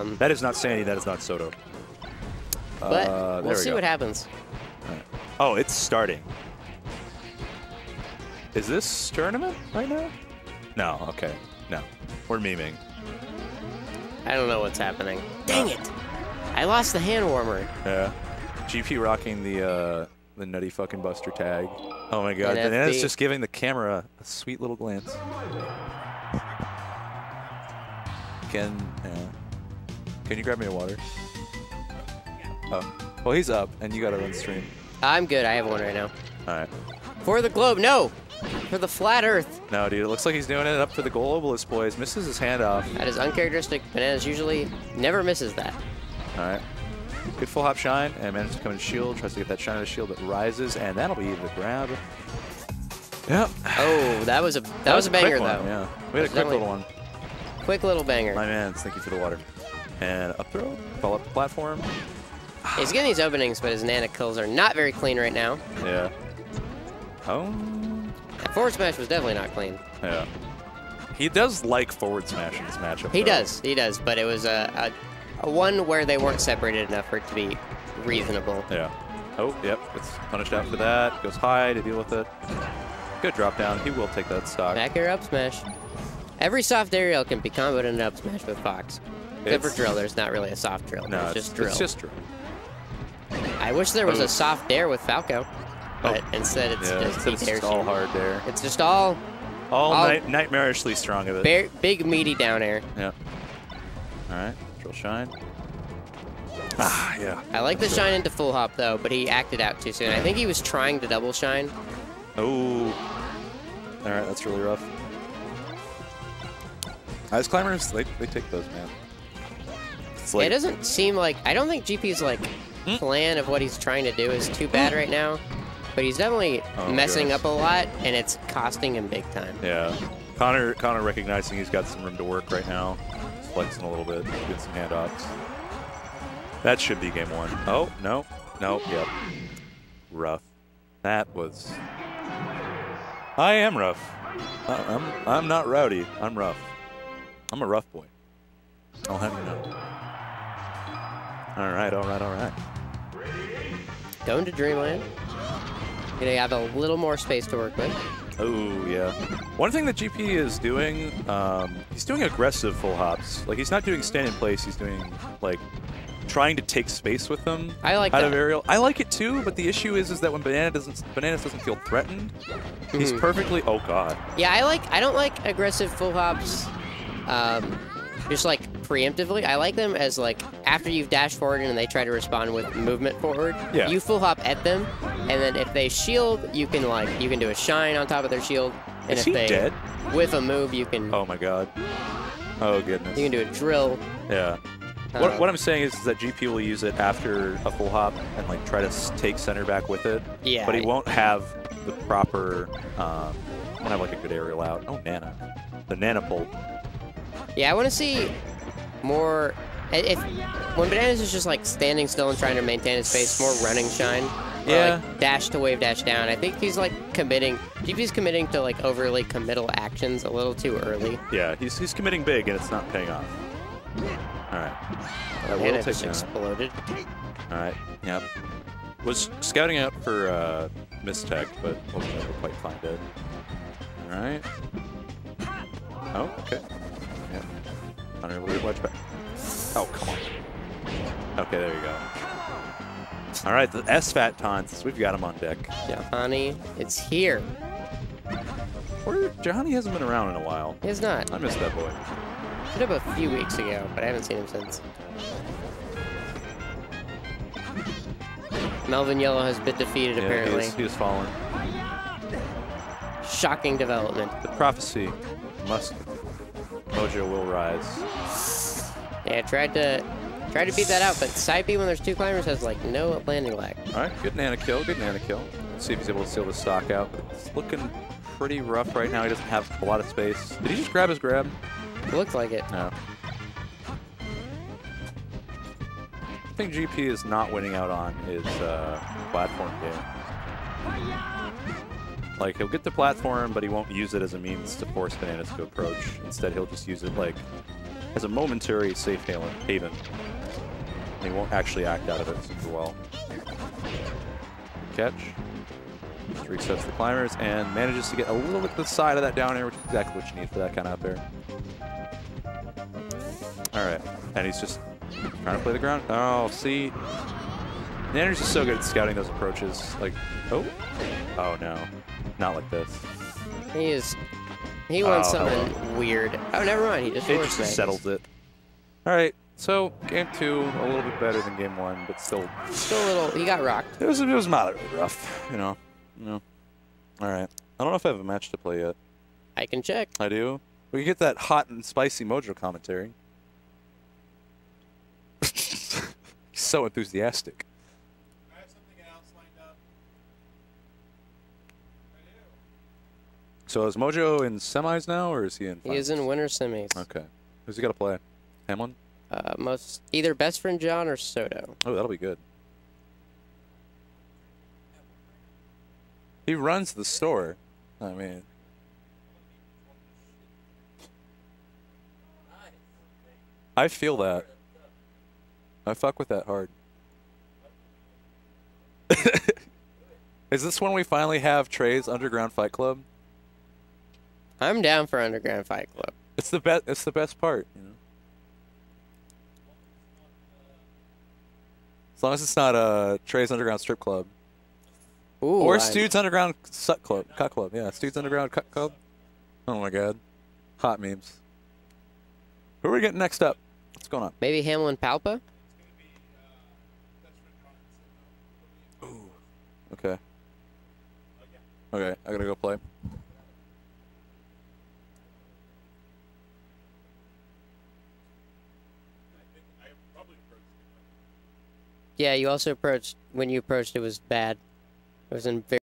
Um, That is not Sandy. That is not Soto. but Uh, we'll we see go. what happens. Oh, it's starting. Is this tournament right now? No. Okay. No. We're memeing. I don't know what's happening. Dang it! I lost the hand warmer. Yeah. GP rocking the uh, the nutty fucking Buster tag. Oh my god. NFB. Banana's just giving the camera a sweet little glance. Can yeah. Can you grab me a water? Oh. Well, he's up, and you got to run stream. I'm good. I have one right now. All right. For the globe, no! For the flat Earth. No, dude. It looks like he's doing it up for the globalist boys. Misses his hand off. That is uncharacteristic. Bananas usually never misses that. All right. Good full hop shine, and manages to come in shield. Tries to get that shine of the shield that rises, and that'll be the grab. Yep. Oh, that was a that, was a quick banger one, though. Yeah. We had a quick little one. Quick little banger. My man, thank you for the water. And up throw, fall up the platform. He's getting these openings, but his Nana kills are not very clean right now. Yeah. Oh. Forward smash was definitely not clean. Yeah. He does like forward smash in this matchup. He though. does, he does, but it was a, a, a one where they weren't separated enough for it to be reasonable. Yeah. Oh, yep. Gets punished after that. Goes high to deal with it. Good drop down. He will take that stock. Back air up smash. Every soft aerial can be comboed in an up smash with Fox. For drill, there's not really a soft drill. No, it's, just drill. It's just drill. I wish there was Oh. a soft dair with Falco, but instead it's Yeah, just instead it's just all you. hard there. It's just all All I'll- night, nightmarishly strong of it. bare, big meaty down air. Yeah. All right. Drill shine. Ah, yeah. I like the shine into full hop though, but he acted out too soon. I think he was trying to double shine. Oh. All right, that's really rough. Ice climbers, they, they take those, man. Like, it doesn't seem like I don't think GP's like Hmm? plan of what he's trying to do is too bad right now, but he's definitely Oh, messing gosh. up a lot, and it's costing him big time. yeah. Connor, Connor recognizing he's got some room to work right now. Flexing a little bit, getting some handoffs. That should be game one. Oh, no. No, yep. Rough. That was... I am rough. I'm, I'm not rowdy. I'm rough. I'm a rough boy. I'll have you know. All right, all right, all right. Going to Dreamland. Gonna have a little more space to work with. Oh, yeah. One thing that GP is doing, um, he's doing aggressive full hops. Like, he's not doing stand in place. He's doing, like, trying to take space with them I like out of aerial. I like it too, but the issue is is that when Banana doesn't Bananas doesn't feel threatened, he's Mhm. perfectly. Oh God. Yeah, I like. I don't like aggressive full hops. Um, just like preemptively, I like them as like after you've dashed forward and they try to respond with movement forward. Yeah. You full hop at them, and then if they shield, you can like you can do a shine on top of their shield. And Is if he they dead? with a move, you can Oh my God. Oh goodness. you can do a drill. Yeah. What, Um, what I'm saying is that GP will use it after a full hop and like try to take center back with it. Yeah, But he won't have the proper. Um, won't have like a good aerial out. Oh Nana. The Nana pull. Yeah, I want to see more. If when bananas is just like standing still and trying to maintain his space, more running shine. Yeah. like dash to wave, dash down. I think he's like committing. GP's committing to like overly committal actions a little too early. Yeah, he's, he's committing big and it's not paying off. All right. That will take that. exploded. All right. Yep. Was scouting out for uh, Mistech, but wasn't able to quite find it. All right. Oh, okay. Yeah. Unable to ledge back. Oh, come on. Okay, there you go. All right, the SFAT taunts. We've got him on deck. Yeah, Johnny, it's here. Where Johnny hasn't been around in a while. He's not. I miss that boy. Hit up a few weeks ago, but I haven't seen him since. Melvin Yellow has been defeated Yeah, he apparently. is, he is fallen. Shocking development. The prophecy must. Mojo will rise. Yeah, I tried to tried to beat that out, but side B when there's two climbers has like no landing lag. All right, good nana kill, good nana kill. Let's see if he's able to steal the stock out. It's looking pretty rough right now. He doesn't have a lot of space. Did he just grab his grab? It looks like it. No. I think GP is not winning out on his uh, platform game. Like, he'll get the platform, but he won't use it as a means to force bananas to approach. Instead, he'll just use it, like, as a momentary safe haven. And he won't actually act out of it super well. Catch. Just resets the climbers and manages to get a little bit to the side of that down air, which is exactly what you need for that kind of up air. All right, and he's just trying to play the ground. Oh, see, Nanners is so good at scouting those approaches. Like, oh, oh no, not like this. He is. He wants Oh, something weird. Oh, never mind. He just It just settles it. All right, so game two a little bit better than game one, but still, Still a little. He got rocked. it was it was moderately rough. You know, you know. All right, I don't know if I have a match to play yet. I can check. I do. We can get that hot and spicy Mojo commentary. So enthusiastic. I have something else lined up. I do. So is Mojo in semis now, or is he in? He is in finals? winners semis. Okay. Who's he got to play? Hamlin. Uh, most either best friend John or Soto. Oh, that'll be good. He runs the store. I mean, I feel that. I fuck with that hard. Is this when we finally have Trey's Underground Fight Club? I'm down for Underground Fight Club. It's the best. It's the best part. You know. As long as it's not uh, Trey's Underground Strip Club Ooh, or I'm- Stude's Underground Suck Club, Cut Club. Yeah, Stude's Underground Cut Club. Oh my God, hot memes. Who are we getting next up? What's going on? Maybe Hamlin Palpa. Ooh. Okay. Okay, I gotta go play. Yeah, you also approached when you approached. It was bad. It was in very